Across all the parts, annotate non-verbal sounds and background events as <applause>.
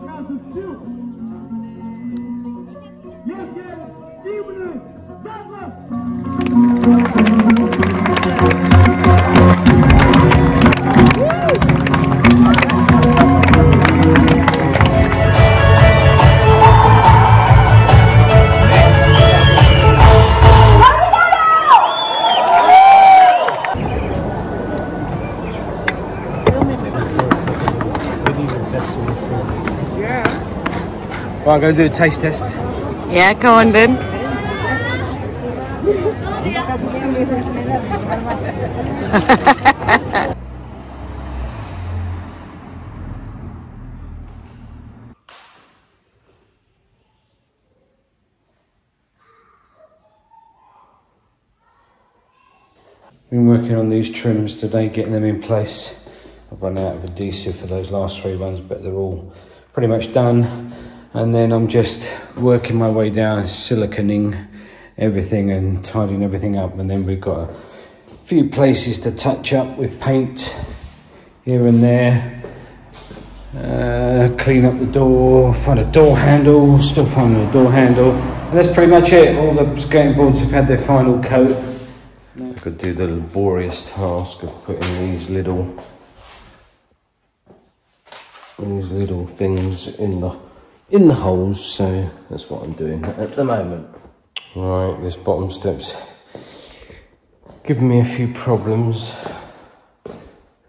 кажуть, що? Яке дивне go and do a taste test. Yeah, go on then. <laughs> Been working on these trims today, getting them in place. I've run out of adhesive for those last three ones, but they're all pretty much done. And then I'm just working my way down, siliconing everything and tidying everything up. And then we've got a few places to touch up with paint here and there. Uh, clean up the door, find a door handle, still finding a door handle. And that's pretty much it. All the skirting boards have had their final coat. I could do the laborious task of putting these little these little things in the in the holes, so that's what I'm doing at the moment. Right, this bottom step's giving me a few problems.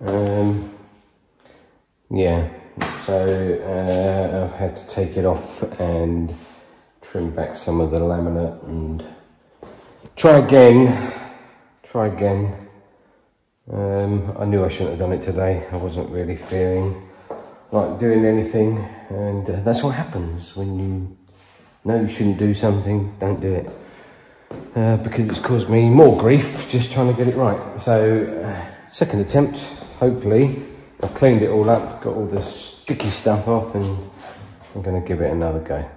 Um, yeah, so uh, I've had to take it off and trim back some of the laminate and try again try again. Um, I knew I shouldn't have done it today. I wasn't really feeling like doing anything, and uh, that's what happens when you know you shouldn't do something. Don't do it uh, because it's caused me more grief just trying to get it right. So, uh, second attempt. Hopefully, I've cleaned it all up, got all the sticky stuff off, and I'm going to give it another go.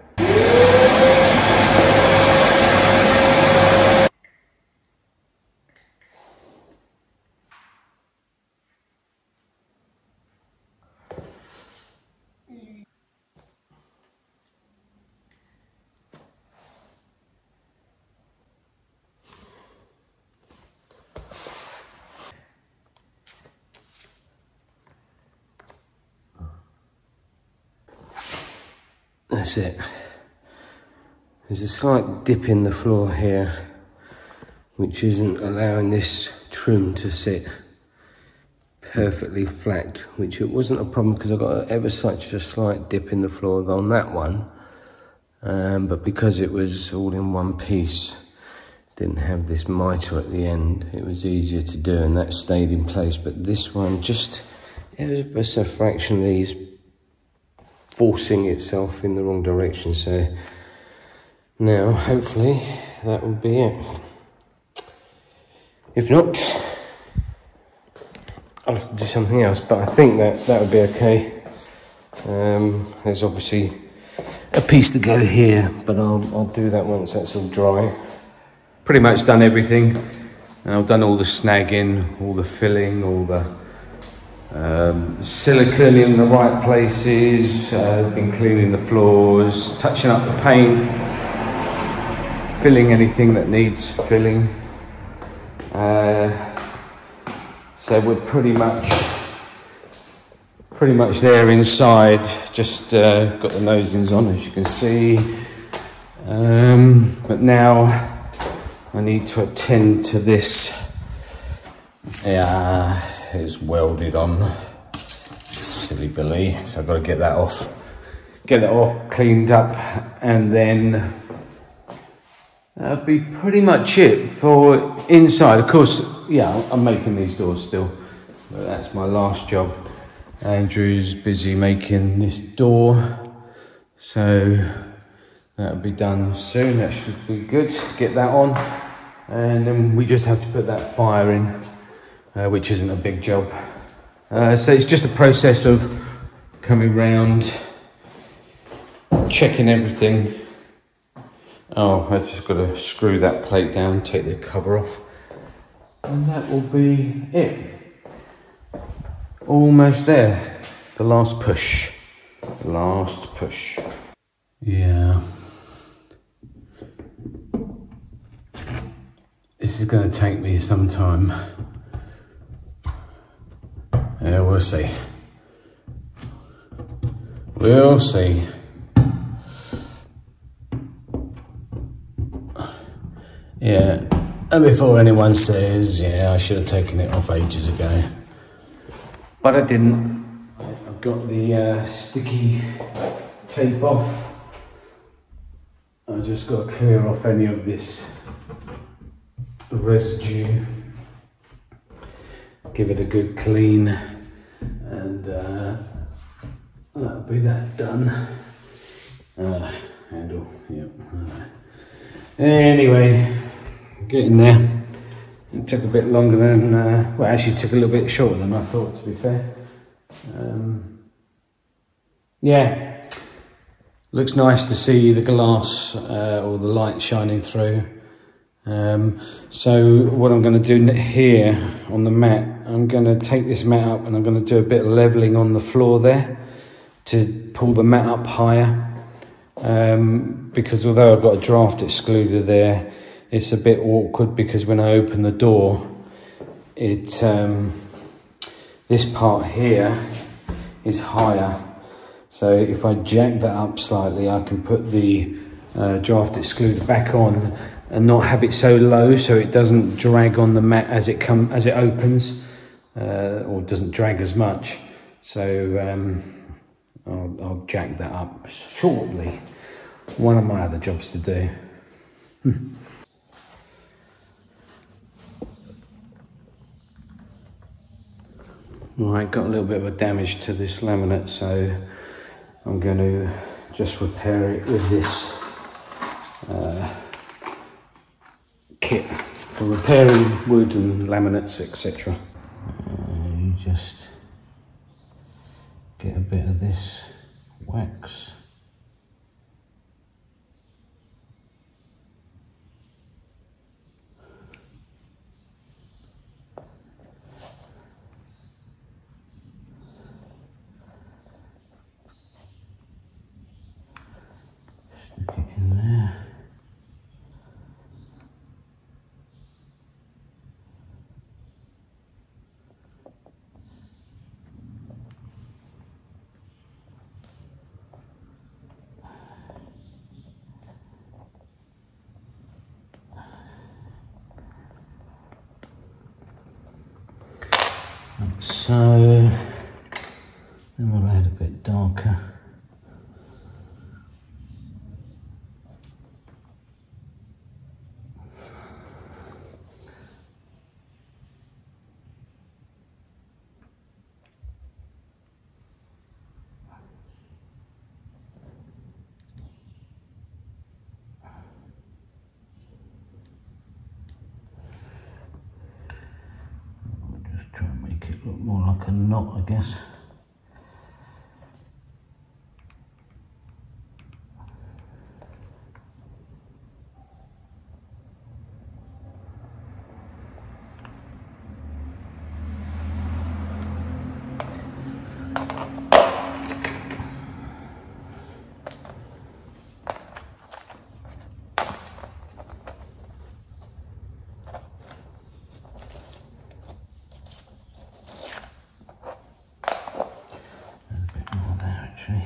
That's it. There's a slight dip in the floor here, which isn't allowing this trim to sit perfectly flat, which it wasn't a problem because I got ever such a slight dip in the floor on that one. Um, but because it was all in one piece, didn't have this mitre at the end, it was easier to do and that stayed in place. But this one just ever so fractionally is forcing itself in the wrong direction. So now, hopefully, that will be it. If not, I'll have to do something else, but I think that that would be okay. Um, there's obviously a piece to go here, but I'll, I'll do that once that's all dry. Pretty much done everything. And I've done all the snagging, all the filling, all the um, silicone in the right places, uh, been cleaning the floors, touching up the paint, filling anything that needs filling. Uh, so we're pretty much pretty much there inside. Just uh, got the nosings on, as you can see. Um, but now I need to attend to this. Yeah is welded on. Silly Billy. So I've got to get that off. Get it off, cleaned up, and then that'll be pretty much it for inside. Of course, yeah, I'm making these doors still, but that's my last job. Andrew's busy making this door, so that'll be done soon. That should be good. Get that on, and then we just have to put that fire in uh, which isn't a big job. Uh, so it's just a process of coming round, checking everything. Oh, I just got to screw that plate down, take the cover off, and that will be it. Almost there. The last push. Last push. Yeah. This is going to take me some time. Yeah, we'll see. We'll see. Yeah, and before anyone says, yeah, I should have taken it off ages ago. But I didn't. I've got the uh, sticky tape off. I just got to clear off any of this residue. Give it a good clean, and uh, that'll be that done. Uh, handle, yep. Anyway, getting there. It took a bit longer than, uh, well, actually, took a little bit shorter than I thought, to be fair. Um, yeah, looks nice to see the glass uh, or the light shining through. Um, so what I'm going to do here on the mat, I'm going to take this mat up and I'm going to do a bit of leveling on the floor there to pull the mat up higher. Um, because although I've got a draft excluder there, it's a bit awkward because when I open the door, it um, this part here is higher. So if I jack that up slightly, I can put the uh, draft excluder back on and not have it so low so it doesn't drag on the mat as it come as it opens uh, or doesn't drag as much. So um, I'll, I'll jack that up shortly. One of my other jobs to do. Right, got a little bit of a damage to this laminate, so I'm going to just repair it with this uh, kit for repairing wood and laminates, etc. You just get a bit of this wax. So. Then we'll add a bit darker. Just try and make it look knot, I guess. There's a bit more there actually.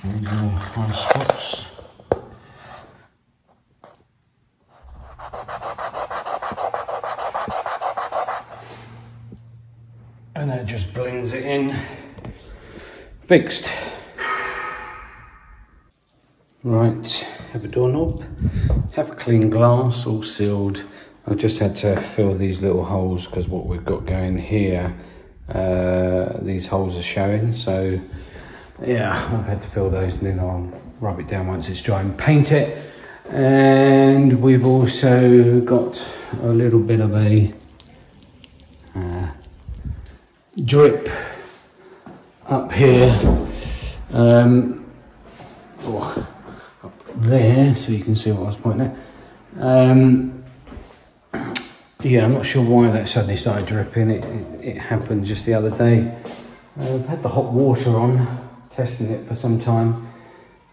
sure there's no high spots. And that just blends it in. Fixed. Right, have a doorknob, have clean glass, all sealed. I've just had to fill these little holes because what we've got going here, uh, these holes are showing. So yeah, I've had to fill those and then I'll rub it down once it's dry and paint it. And we've also got a little bit of a uh, drip up here. Um, there, so you can see what I was pointing at. Um, yeah, I'm not sure why that suddenly started dripping. It, it, it happened just the other day. Uh, I've had the hot water on, testing it for some time,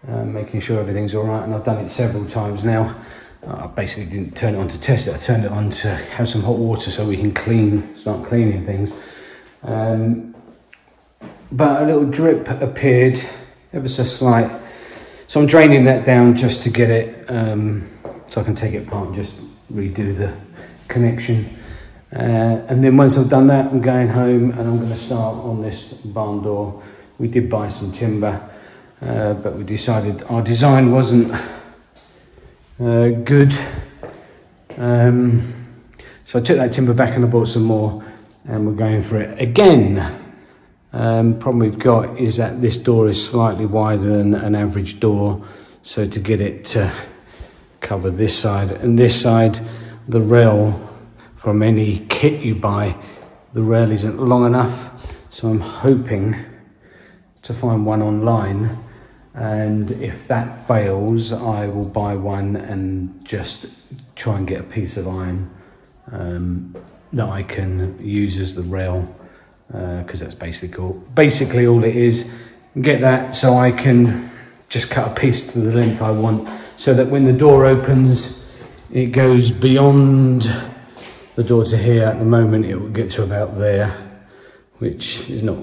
uh, making sure everything's all right, and I've done it several times now. Uh, I basically didn't turn it on to test it. I turned it on to have some hot water so we can clean, start cleaning things. Um, but a little drip appeared, ever so slight. So I'm draining that down just to get it, um, so I can take it apart and just redo the connection. Uh, and then once I've done that, I'm going home and I'm going to start on this barn door. We did buy some timber, uh, but we decided our design wasn't uh, good. Um, so I took that timber back and I bought some more and we're going for it again. Um, problem we've got is that this door is slightly wider than an average door. So to get it to cover this side and this side, the rail from any kit you buy, the rail isn't long enough. So I'm hoping to find one online and if that fails I will buy one and just try and get a piece of iron um, that I can use as the rail because uh, that's basically all, basically all it is. Get that so I can just cut a piece to the length I want so that when the door opens it goes beyond the door to here. At the moment it will get to about there which is not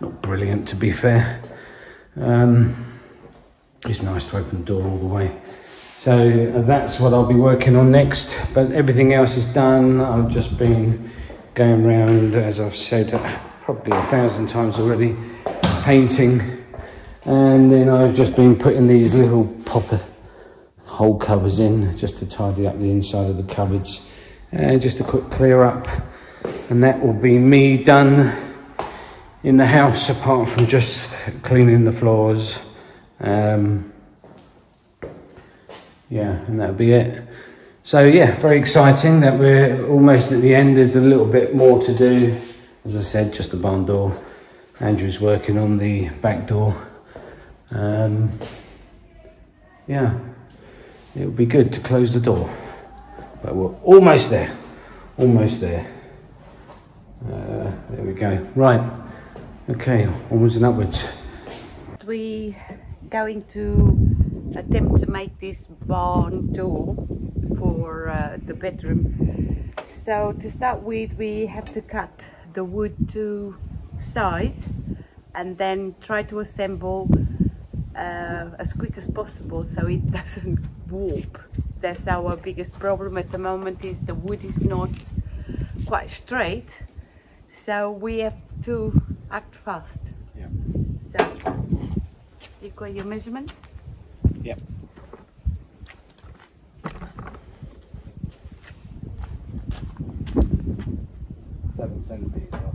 not brilliant to be fair. Um, it's nice to open the door all the way. So uh, that's what I'll be working on next but everything else is done. I've just been going around as I've said probably a thousand times already painting. And then I've just been putting these little popper hole covers in just to tidy up the inside of the cupboards. Uh, just a quick clear up. And that will be me done in the house apart from just cleaning the floors. Um, yeah and that'll be it so yeah very exciting that we're almost at the end. There's a little bit more to do. As I said just the barn door. Andrew's working on the back door. Um, yeah it would be good to close the door. But we're almost there. Almost there. Uh, there we go. Right. Okay onwards and upwards. We going to attempt to make this barn door for uh, the bedroom. So to start with, we have to cut the wood to size and then try to assemble uh, as quick as possible so it <laughs> doesn't warp. That's our biggest problem at the moment is the wood is not quite straight. So we have to act fast. yeah So, you've got your measurements? Yep. Seven centimeters.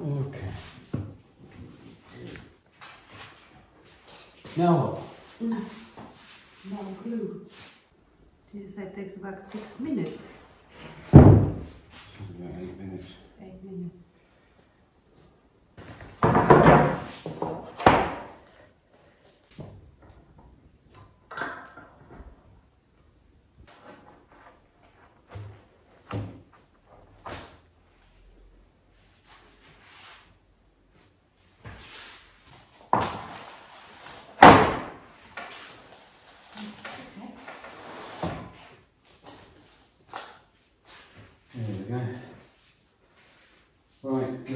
Okay. Now, No clue. You said it takes about six minutes. about eight minutes. Eight minutes.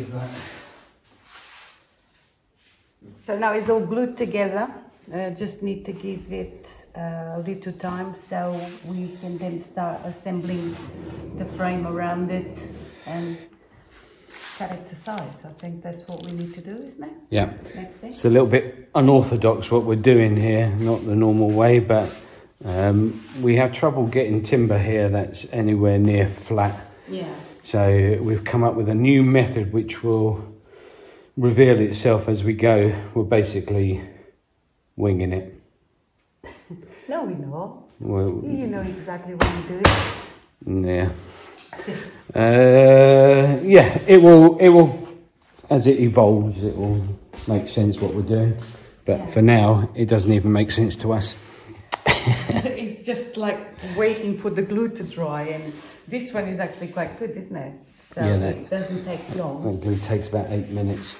That. So now it's all glued together. Uh, just need to give it uh, a little time so we can then start assembling the frame around it and cut it to size. I think that's what we need to do, isn't it? Yeah. Let's. It's a little bit unorthodox what we're doing here, not the normal way, but um, we have trouble getting timber here that's anywhere near flat. Yeah. So we've come up with a new method which will reveal itself as we go. We're basically winging it. No, we know. Well, You know exactly what you're doing. yeah. Uh, yeah, it will. It will, as it evolves, it will make sense what we're doing. But Yeah. for now, it doesn't even make sense to us. <laughs> it's just like waiting for the glue to dry, and this one is actually quite good, isn't it? So Yeah, that- it doesn't take long. It takes about eight minutes.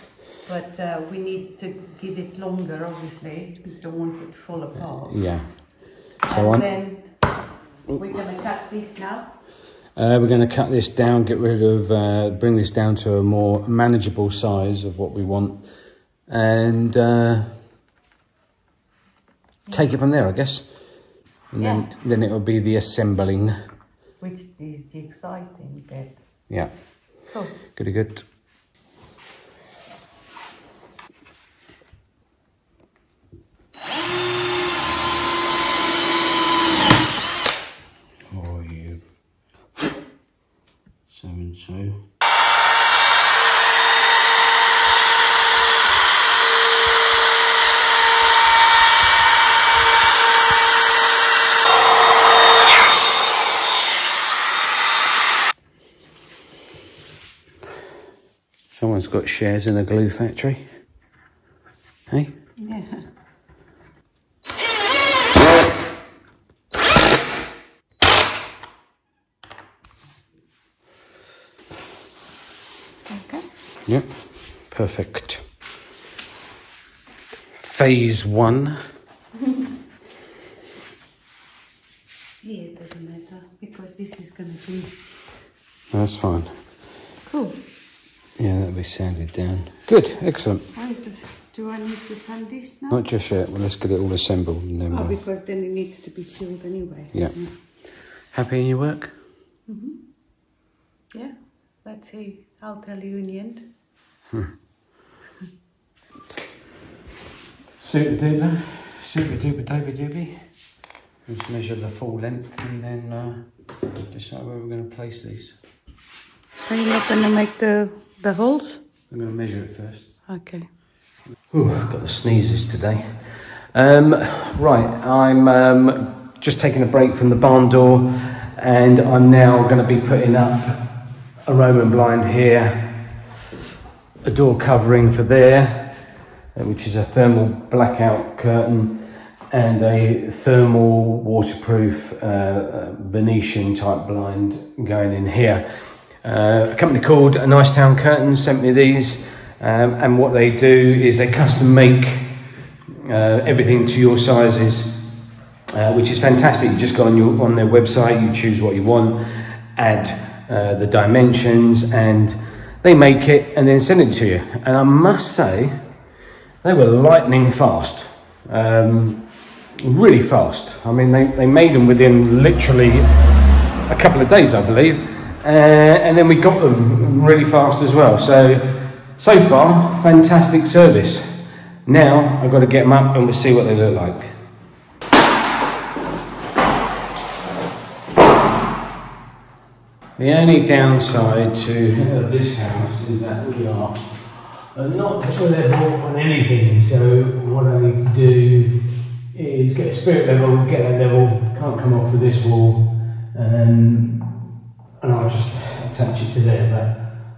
But uh, we need to give it longer, obviously. We don't want it to fall apart. Yeah. So and then we're going to cut this now. Uh, we're going to cut this down, get rid of, uh, bring this down to a more manageable size of what we want, and uh, take it from there, I guess. And then, Yeah. then it will be the assembling. Which exciting bit. Yeah, Cool. goody good. Oh, you. So and so. Someone's got shares in a glue factory. Hey? Yeah. Okay. Yep. Perfect. Phase one. <laughs> Here it doesn't matter because this is going to be That's fine. cool. Yeah, that'll be sanded down. Good, excellent. Why is this, do I need to sand this now? Not just yet. Well, let's get it all assembled and then Oh, we'll... because then it needs to be filled anyway. Yeah. it? Happy in your work? Mhm. Yeah. Let's see. I'll tell you in the end. <laughs> Super duper. Super duper David Doobie. Let's measure the full length and then uh, decide where we're going to place these. Are you not going to make the, the holes? I'm going to measure it first. Okay. Ooh, I've got the sneezes today. Um, right, I'm um, just taking a break from the barn door and I'm now going to be putting up a Roman blind here, a door covering for there, uh, which is a thermal blackout curtain, and a thermal waterproof uh, uh, Venetian type blind going in here. Uh, a company called Nicetown Curtains sent me these, um, and what they do is they custom make uh, everything to your sizes, uh, which is fantastic. You just go on your on their website, you choose what you want, add uh, the dimensions, and they make it and then send it to you. And I must say, they were lightning fast. Um, really fast. I mean, they, they made them within literally a couple of days, I believe, uh, and then we got them really fast as well. So, so far, fantastic service. Now I've got to get them up and we'll see what they look like. The only downside to this house is that we are uh, not level on anything. So what I need to do is get a spirit level, get that level, can't come off with this wall, um, and I'll just attach it to there.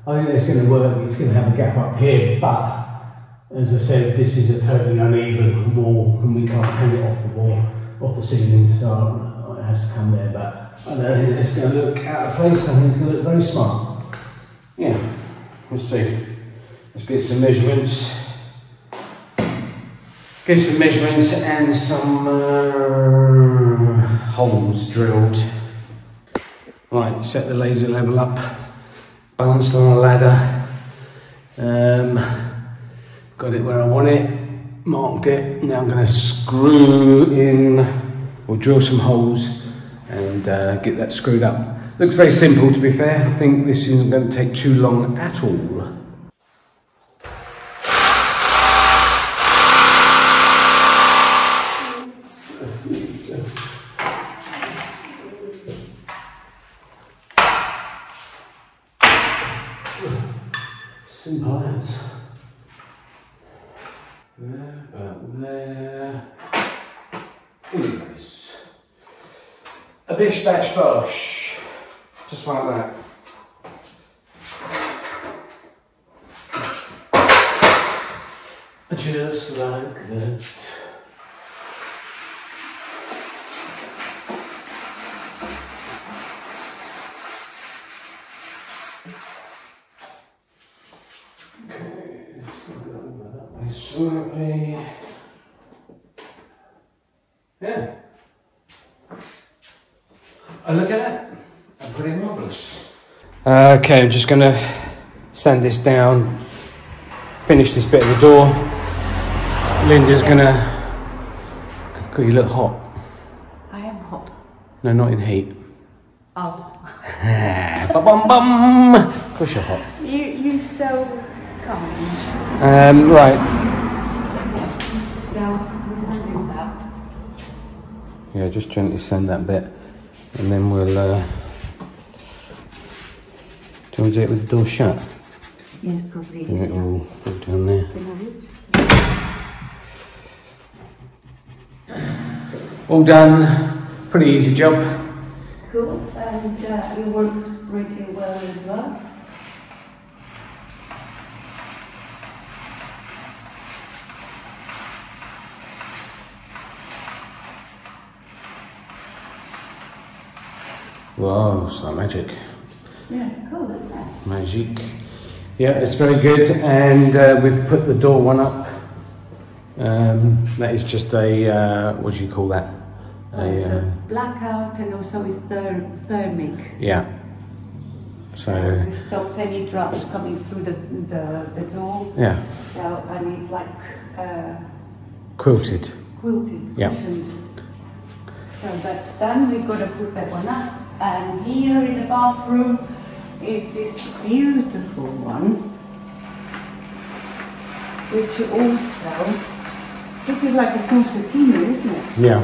But I think that's going to work. It's going to have a gap up here, but as I said, this is a totally uneven wall, and we can't hang it off the wall, off the ceiling, so it has to come there. But I don't think it's going to look out of place. I think it's going to look very smart. Yeah, let's see. Let's get some measurements. Get some measurements and some uh, holes drilled. Right, set the laser level up, balanced on a ladder, Um, got it where I want it, marked it. Now I'm going to screw in or drill some holes and uh, get that screwed up. Looks very simple to be fair. I think this isn't going to take too long at all. Bish bash bosh. Just like that. Just like that. Okay. Slightly. Yeah. Oh, look at that. I'm pretty marvellous. Okay, I'm just going to sand this down, finish this bit of the door. Linda's going to. God, you look hot. I am hot. No, not in heat. Oh, <laughs> bum bum bum. Of course you're hot. you you so kind. Um, right. So we're sending that. Yeah, just gently send that bit, and then we'll. Uh, do you want to do it with the door shut? Yes, probably. And it will fall down there. All done. Pretty easy job. Cool, and uh, it works pretty well as well. Wow, it's like magic. Yes, cool, isn't it? Magic. Yeah, it's very good, and uh, we've put the door one up. Um, that is just a uh, what do you call that? It's A, uh, a blackout and also it's ther- thermic. yeah. So It stops any drops coming through the, the, the door. yeah, So, and it's like uh, quilted. quilted, Yeah. cushioned. So that's done. We've got to put that one up. And here in the bathroom is this beautiful one, which also this is like a concertina, isn't it? Yeah.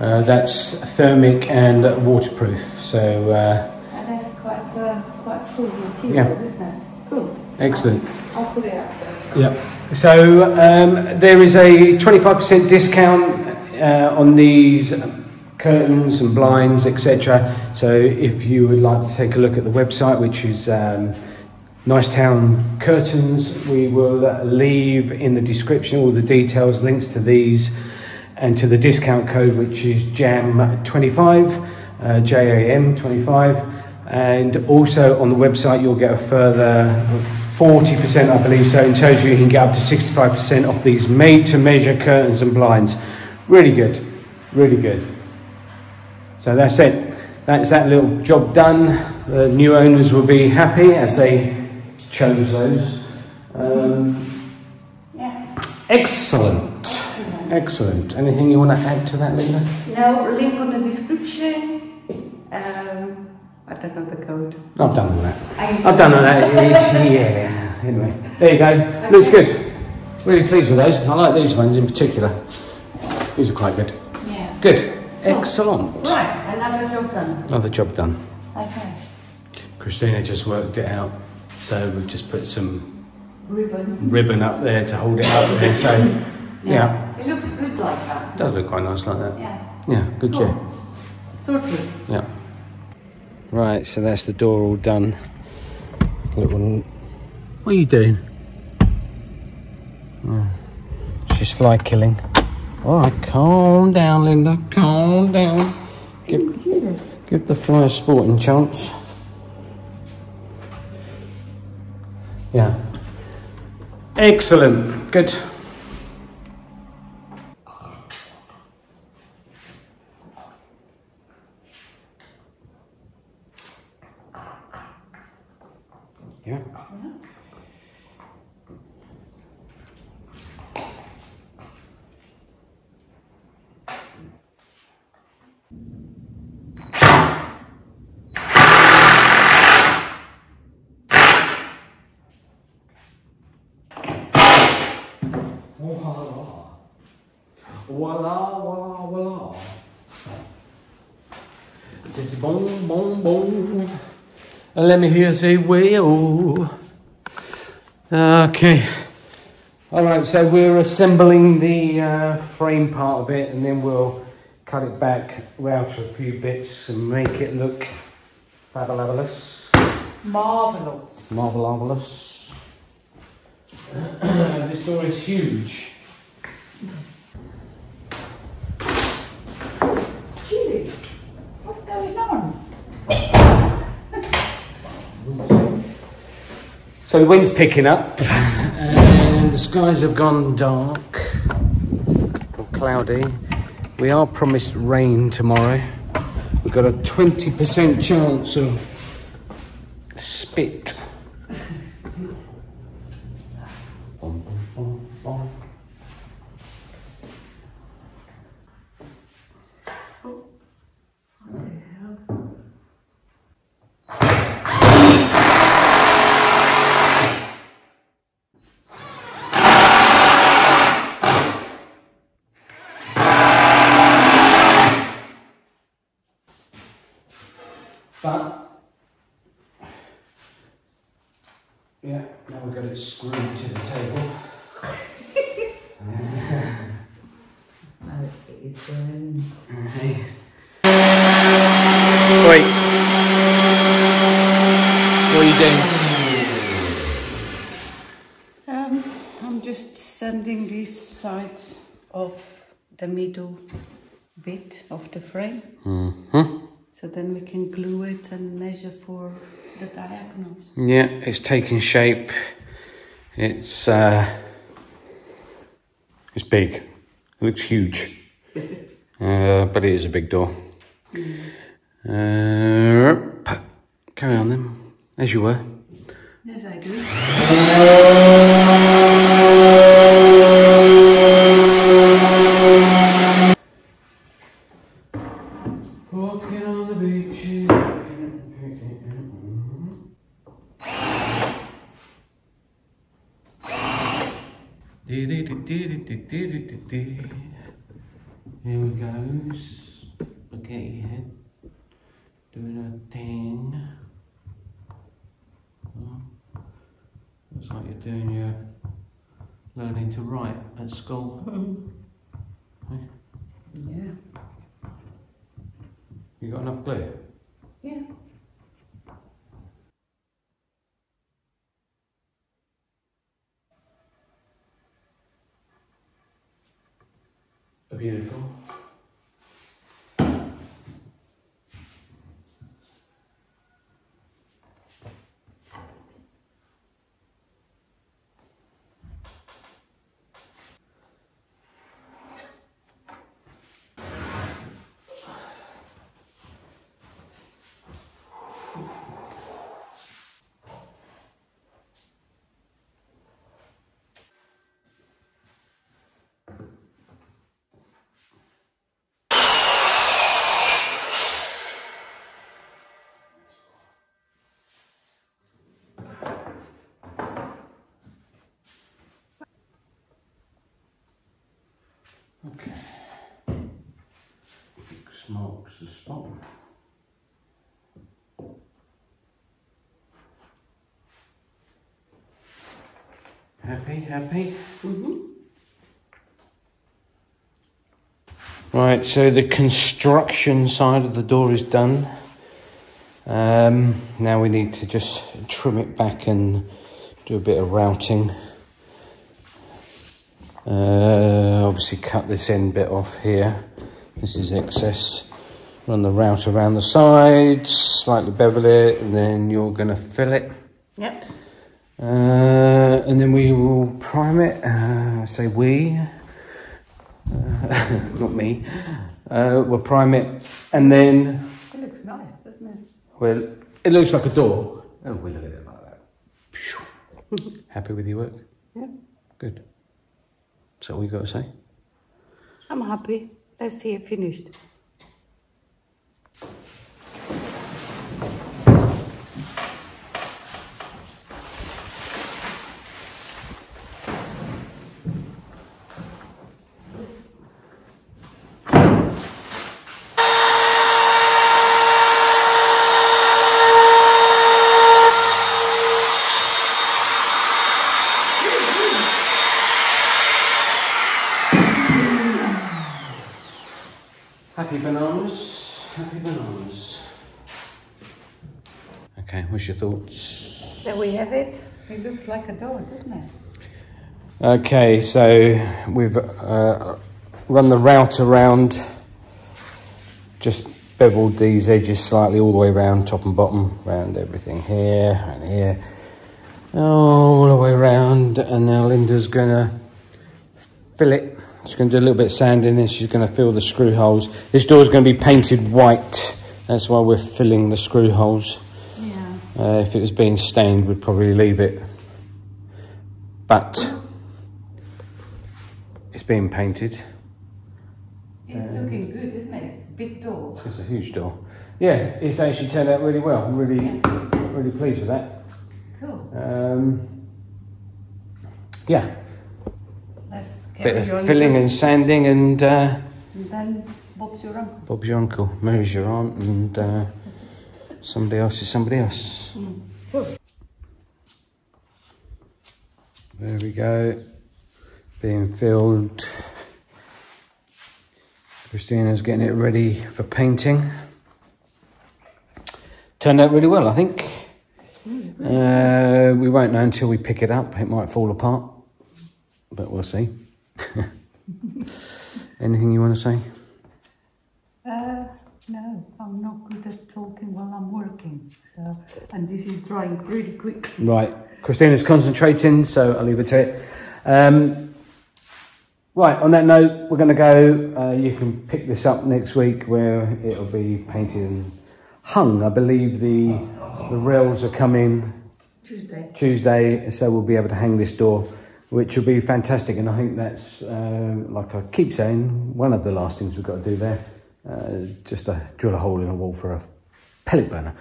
Uh, that's thermic and waterproof. So uh, And that's quite uh, quite cool material, Yeah. isn't it? Cool. excellent. I'll put it up there. Yeah. So um, there is a 25% discount uh, on these curtains and blinds, etc. So if you would like to take a look at the website, which is um, Nicetown Curtains, we will leave in the description all the details, links to these, and to the discount code, which is JAM25, uh, JAM25. And also on the website, you'll get a further 40%, I believe. So in total, you can get up to 65% off these made to measure curtains and blinds. Really good, really good. So that's it. That's that little job done. The new owners will be happy as they chose those. Um, Yeah. excellent, excellent. Anything you want to add to that, Linda? No link on the description. Um, I don't know the code. I've done all that. I've done all that. <laughs> yeah. Anyway, there you go. Looks good. Really pleased with those. I like these ones in particular. These are quite good. Yeah. Good. Excellent. Right, job done. Another job done. Okay. Cristina just worked it out. So we've just put some Ribbon. ribbon up there to hold it up there. So, yeah. It looks good like that. Does look quite nice like that. Yeah. Yeah, good Cool. job. Sorted. Yeah. Right, so that's the door all done. Little, what are you doing? Oh, she's fly killing. All right, calm down, Linda. Calm down. Give, give the fly a sporting chance. Yeah. Excellent. Good. Yeah. Voila, voila. Says boom, boom, boom. And let me hear say wheel. Okay. All right, so we're assembling the uh, frame part of it, and then we'll cut it back, route a few bits, and make it look fabulous, Marvelous. marvelous. <clears throat> this door is huge. Julie, what's going on? So the wind's picking up, <laughs> and the skies have gone dark or cloudy. We are promised rain tomorrow. We've got a 20% chance of spit. Bum, bum, bum, bum. But yeah, now we've got it screwed to the table. No, it isn't. Okay. Wait. What are you doing? Um, I'm just sanding this side of the middle bit frame. Mm-hmm. So then we can glue it and measure for the diagonals. Yeah, it's taking shape. It's uh, it's big. It looks huge, <laughs> uh, but it is a big door. Uh, carry on then, as you were. Yes, I do. Walking on the beach. Here we go. Spaghetti head. Doing a thing. Oh, Looks like you're doing your learning to write at school. Yeah. You got enough glue? Yeah. Beautiful. Okay. Smokes the spot. Happy, happy? Right, so the construction side of the door is done. Um, now we need to just trim it back and do a bit of routing. Uh, obviously cut this end bit off here. This is excess. Run the route around the sides, slightly bevel it, and then you're going to fill it. Yep. Uh, and then we will prime it. Uh, I say we, uh, <laughs> not me. Uh, we'll prime it, and then It looks nice, doesn't it? well, it looks like a door. Oh, we look at it like that. <laughs> Happy with your work? Yeah. Good. Is that all you got to say? I'm happy. Let's see it finished. Happy bananas. Happy bananas. Okay, what's your thoughts? There we have it. It looks like a door, doesn't it? Okay, so we've uh, run the route around, just beveled these edges slightly all the way around, top and bottom, around everything here and here, all the way around, and now Linda's gonna fill it. She's gonna do a little bit of sanding and she's gonna fill the screw holes. This door's gonna be painted white, that's why we're filling the screw holes. Yeah. Uh, if it was being stained, we'd probably leave it. But it's being painted. It's looking good, isn't it? It's a big door. It's a huge door. Yeah, it's actually turned out really well. I'm really, really pleased with that. Cool. Um, yeah, bit of filling and sanding, and uh, And then Bob's your uncle. Bob's your uncle, Mary's your aunt, and uh, somebody else is somebody else. There we go, being filled. Cristina's getting it ready for painting. Turned out really well, I think. Uh, we won't know until we pick it up. It might fall apart, but we'll see. <laughs> Anything you want to say? Uh, no, I'm not good at talking while I'm working. So, and this is drying pretty quickly. Right, Cristina's concentrating, so I'll leave it to it. Um, right, on that note, we're going to go. Uh, you can pick this up next week where it'll be painted and hung. I believe the the rails are coming Tuesday. Tuesday, so we'll be able to hang this door, which will be fantastic. And I think that's, uh, like I keep saying, one of the last things we've got to do there. Uh, just to drill a hole in a wall for a pellet burner.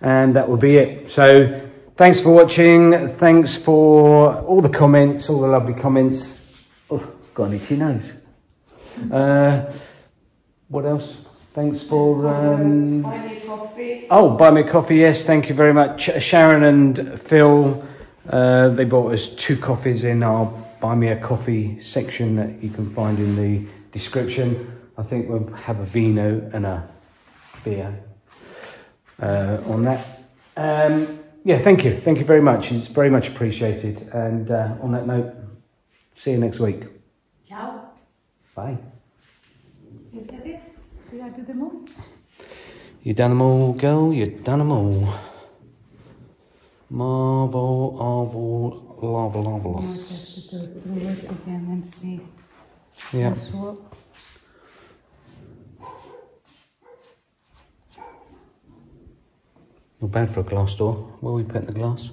And that will be it. So thanks for watching. Thanks for all the comments, all the lovely comments. Oh, got an itchy nose. Uh, what else? Thanks for. Um, Buy me coffee. Oh, buy me coffee. Yes, thank you very much, Sharon and Phil. Uh, they bought us two coffees in our buy me a coffee section that you can find in the description. I think we'll have a vino and a beer uh, on that. Um, yeah, thank you, thank you very much. It's very much appreciated. And uh, on that note, see you next week. Ciao. Bye. Is that it? Did I do them all? You done them all, girl. You done them all. Marvel, marvel, marvel, I marvelous. have to go it again and see Yeah. Not bad for a glass door. Where we put the glass?